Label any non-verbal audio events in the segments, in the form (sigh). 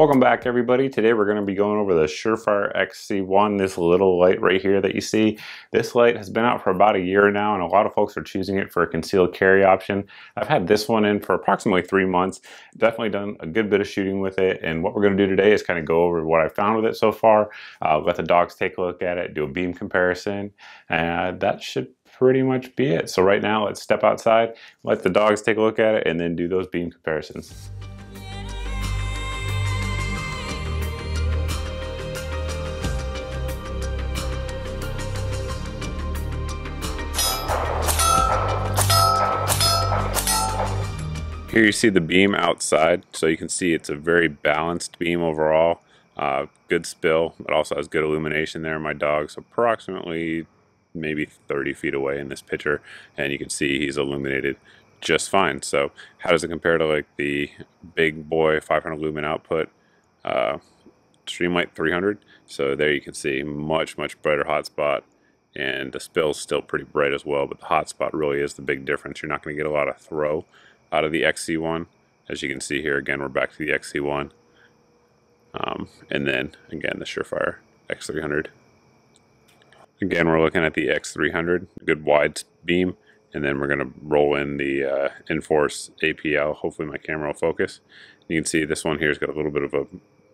Welcome back everybody. Today we're going to be going over the Surefire XC1, this little light right here that you see. This light has been out for about a year now and a lot of folks are choosing it for a concealed carry option. I've had this one in for approximately three months. Definitely done a good bit of shooting with it and what we're going to do today is kind of go over what I found with it so far, uh, let the dogs take a look at it, do a beam comparison, and that should pretty much be it. So right now let's step outside, let the dogs take a look at it and then do those beam comparisons. Here you see the beam outside, so you can see it's a very balanced beam overall. Uh, good spill, but also has good illumination there. My dog's approximately maybe 30 feet away in this picture, and you can see he's illuminated just fine. So how does it compare to like the big boy 500 lumen output uh, Streamlight 300? So there you can see much, much brighter hotspot and the spill's still pretty bright as well, but the hotspot really is the big difference. You're not going to get a lot of throw out of the XC1. As you can see here, again, we're back to the XC1. Um, and then, again, the Surefire X300. Again, we're looking at the X300, good wide beam, and then we're going to roll in the uh, Inforce APL. Hopefully my camera will focus. You can see this one here has got a little bit of a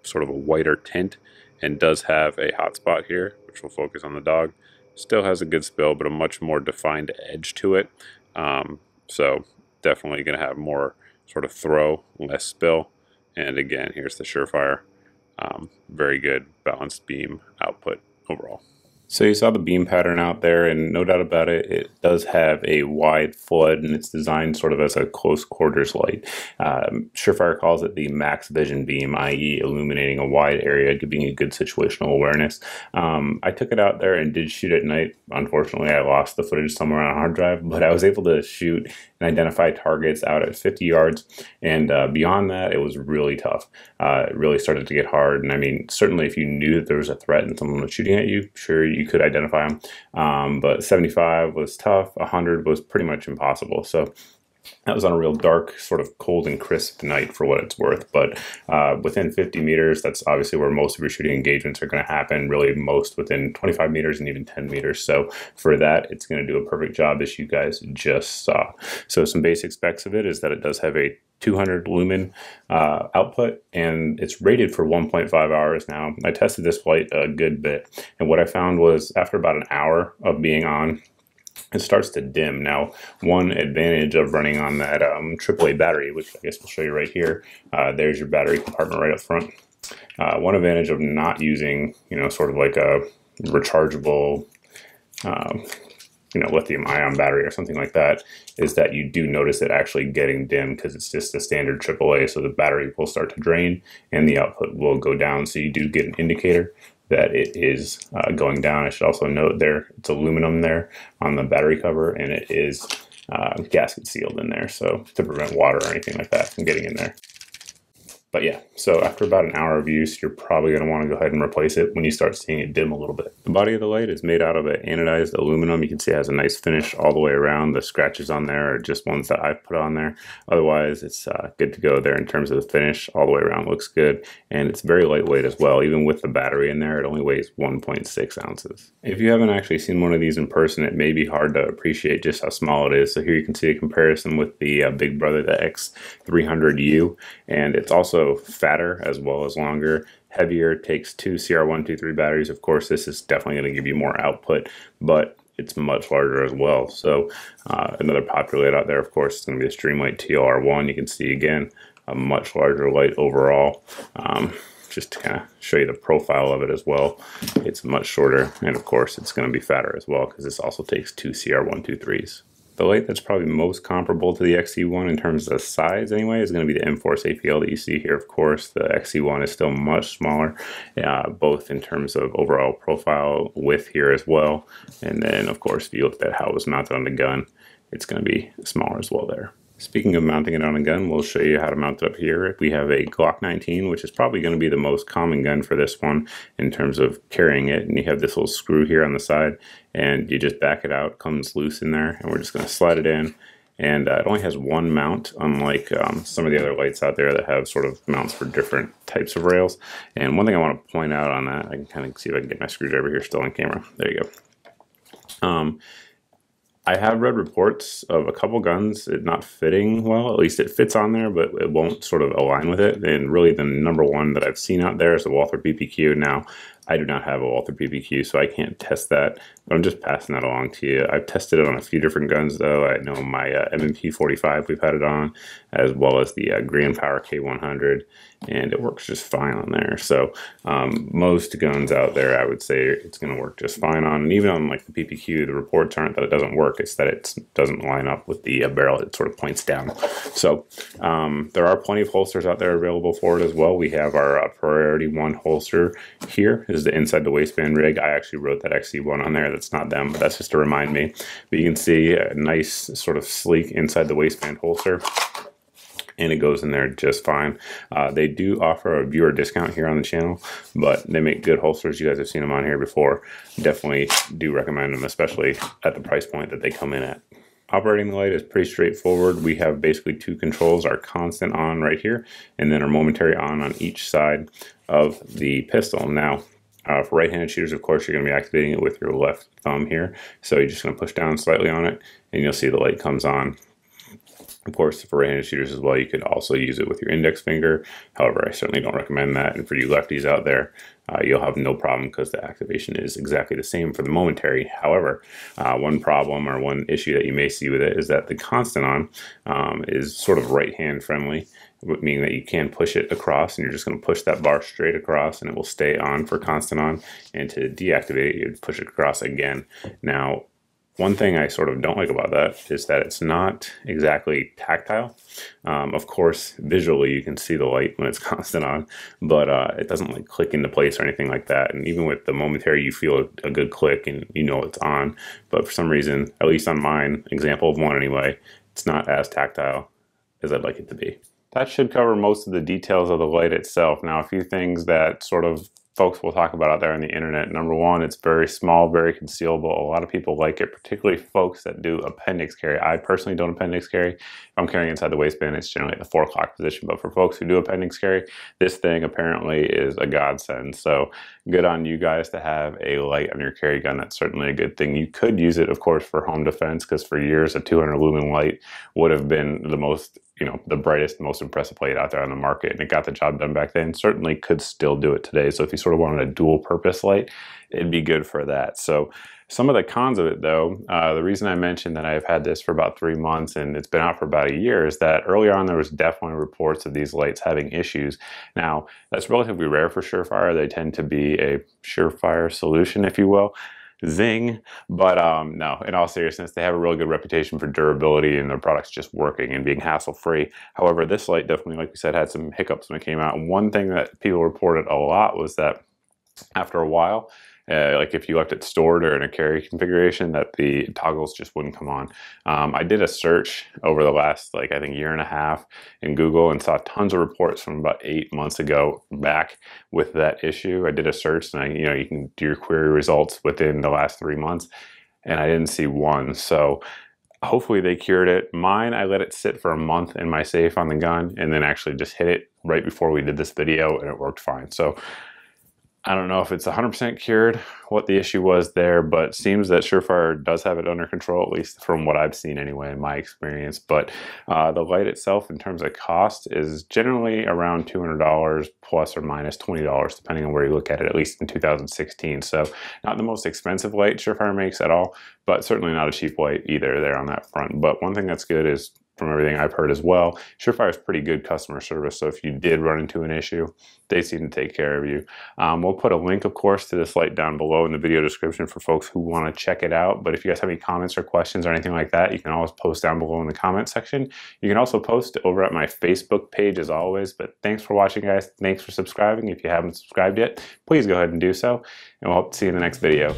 sort of a whiter tint and does have a hot spot here, which will focus on the dog. Still has a good spill, but a much more defined edge to it. Um, so definitely going to have more sort of throw, less spill. And again, here's the Surefire. Um, very good balanced beam output overall. So you saw the beam pattern out there and no doubt about it, it does have a wide flood and it's designed sort of as a close quarters light. Um, Surefire calls it the max vision beam, i.e. illuminating a wide area, giving you good situational awareness. Um, I took it out there and did shoot at night. Unfortunately, I lost the footage somewhere on a hard drive, (laughs) but I was able to shoot and identify targets out at 50 yards. And uh, beyond that, it was really tough. Uh, it really started to get hard. And I mean, certainly if you knew that there was a threat and someone was shooting at you, sure, you could identify them. Um, but 75 was tough. 100 was pretty much impossible. So that was on a real dark, sort of cold and crisp night for what it's worth. But uh, within 50 meters, that's obviously where most of your shooting engagements are going to happen, really most within 25 meters and even 10 meters. So for that, it's going to do a perfect job as you guys just saw. So some basic specs of it is that it does have a 200 lumen uh, output and it's rated for 1.5 hours now. I tested this flight a good bit and what I found was after about an hour of being on it starts to dim. Now, one advantage of running on that um, AAA battery, which I guess we'll show you right here, uh, there's your battery compartment right up front. Uh, one advantage of not using, you know, sort of like a rechargeable, um, you know, lithium ion battery or something like that, is that you do notice it actually getting dim because it's just a standard AAA. So the battery will start to drain and the output will go down. So you do get an indicator that it is uh, going down. I should also note there it's aluminum there on the battery cover and it is uh, gasket sealed in there so to prevent water or anything like that from getting in there. But yeah, so after about an hour of use, you're probably going to want to go ahead and replace it when you start seeing it dim a little bit. The body of the light is made out of an anodized aluminum. You can see it has a nice finish all the way around. The scratches on there are just ones that I've put on there. Otherwise, it's uh, good to go there in terms of the finish. All the way around looks good. And it's very lightweight as well. Even with the battery in there, it only weighs 1.6 ounces. If you haven't actually seen one of these in person, it may be hard to appreciate just how small it is. So here you can see a comparison with the uh, Big Brother, the X300U. And it's also fatter as well as longer. Heavier takes two CR123 batteries. Of course, this is definitely going to give you more output, but it's much larger as well. So uh, another popular light out there, of course, is going to be the Streamlight TLR1. You can see again a much larger light overall. Um, just to kind of show you the profile of it as well. It's much shorter, and of course, it's going to be fatter as well because this also takes two CR123s. The light that's probably most comparable to the XC1 in terms of size anyway is going to be the Inforce APL that you see here. Of course, the XC1 is still much smaller, uh, both in terms of overall profile width here as well. And then, of course, if you look at how it was mounted on the gun, it's going to be smaller as well there. Speaking of mounting it on a gun, we'll show you how to mount it up here. We have a Glock 19, which is probably going to be the most common gun for this one in terms of carrying it. And you have this little screw here on the side, and you just back it out, comes loose in there, and we're just going to slide it in. and uh, it only has one mount, unlike um, some of the other lights out there that have sort of mounts for different types of rails. And one thing I want to point out on that, I can kind of see if I can get my screwdriver here still on camera. There you go. Um, I have read reports of a couple guns it not fitting well. At least it fits on there, but it won't sort of align with it. And really, the number one that I've seen out there is the Walther PPQ. Now, I do not have a Walther PPQ, so I can't test that. But I'm just passing that along to you. I've tested it on a few different guns, though. I know my uh, M&P 45 we've had it on, as well as the uh, Grand Power K100, and it works just fine on there. So um, most guns out there, I would say it's going to work just fine on. And even on like the PPQ, the reports aren't that it doesn't work; it's that it doesn't line up with the uh, barrel. It sort of points down. So um, there are plenty of holsters out there available for it as well. We have our uh, Priority One holster here. This is the inside the waistband rig. I actually wrote that XC1 on there. That's not them, but that's just to remind me. But you can see a nice sort of sleek inside the waistband holster and it goes in there just fine. Uh, they do offer a viewer discount here on the channel, but they make good holsters. You guys have seen them on here before. Definitely do recommend them, especially at the price point that they come in at. Operating the light is pretty straightforward. We have basically two controls, our constant on right here, and then our momentary on on each side of the pistol. Now, uh, for right-handed shooters, of course, you're going to be activating it with your left thumb here. So you're just going to push down slightly on it, and you'll see the light comes on. Of course, for right-handed shooters as well, you could also use it with your index finger. However, I certainly don't recommend that. And for you lefties out there, uh, you'll have no problem because the activation is exactly the same for the momentary. However, uh, one problem or one issue that you may see with it is that the constant on um, is sort of right-hand friendly, meaning that you can push it across and you're just going to push that bar straight across and it will stay on for constant on. And to deactivate it, you push it across again. Now, one thing I sort of don't like about that is that it's not exactly tactile. Um, of course, visually you can see the light when it's (laughs) constant on, but uh, it doesn't like click into place or anything like that. And even with the momentary, you feel a, a good click and you know it's on. But for some reason, at least on mine, example of one anyway, it's not as tactile as I'd like it to be. That should cover most of the details of the light itself. Now, a few things that sort of folks will talk about out there on the internet. Number one, it's very small, very concealable. A lot of people like it, particularly folks that do appendix carry. I personally don't appendix carry. If I'm carrying inside the waistband, it's generally at the four o'clock position. But for folks who do appendix carry, this thing apparently is a godsend. So good on you guys to have a light on your carry gun. That's certainly a good thing. You could use it, of course, for home defense because for years a 200 lumen light would have been the most you know the brightest most impressive light out there on the market and it got the job done back then certainly could still do it today. So if you sort of wanted a dual purpose light it'd be good for that. So some of the cons of it though uh, the reason i mentioned that i've had this for about three months and it's been out for about a year is that earlier on there was definitely reports of these lights having issues. Now that's relatively rare for surefire. They tend to be a surefire solution if you will zing. But um, no, in all seriousness, they have a really good reputation for durability and their products just working and being hassle free. However, this light definitely, like we said, had some hiccups when it came out. And one thing that people reported a lot was that after a while, uh, like if you left it stored or in a carry configuration that the toggles just wouldn't come on. Um, I did a search over the last like I think year and a half in Google and saw tons of reports from about eight months ago back with that issue. I did a search and I, you know you can do your query results within the last three months and I didn't see one. So hopefully they cured it. Mine, I let it sit for a month in my safe on the gun and then actually just hit it right before we did this video and it worked fine. So I don't know if it's 100% cured, what the issue was there, but seems that Surefire does have it under control, at least from what I've seen anyway, in my experience. But uh, the light itself, in terms of cost, is generally around $200 plus or minus $20, depending on where you look at it, at least in 2016. So not the most expensive light Surefire makes at all, but certainly not a cheap light either there on that front. But one thing that's good is from everything I've heard as well, Surefire is pretty good customer service. So if you did run into an issue, they seem to take care of you. Um, we'll put a link, of course, to this light down below in the video description for folks who want to check it out. But if you guys have any comments or questions or anything like that, you can always post down below in the comment section. You can also post over at my Facebook page as always. But thanks for watching, guys. Thanks for subscribing. If you haven't subscribed yet, please go ahead and do so. And we'll hope to see you in the next video.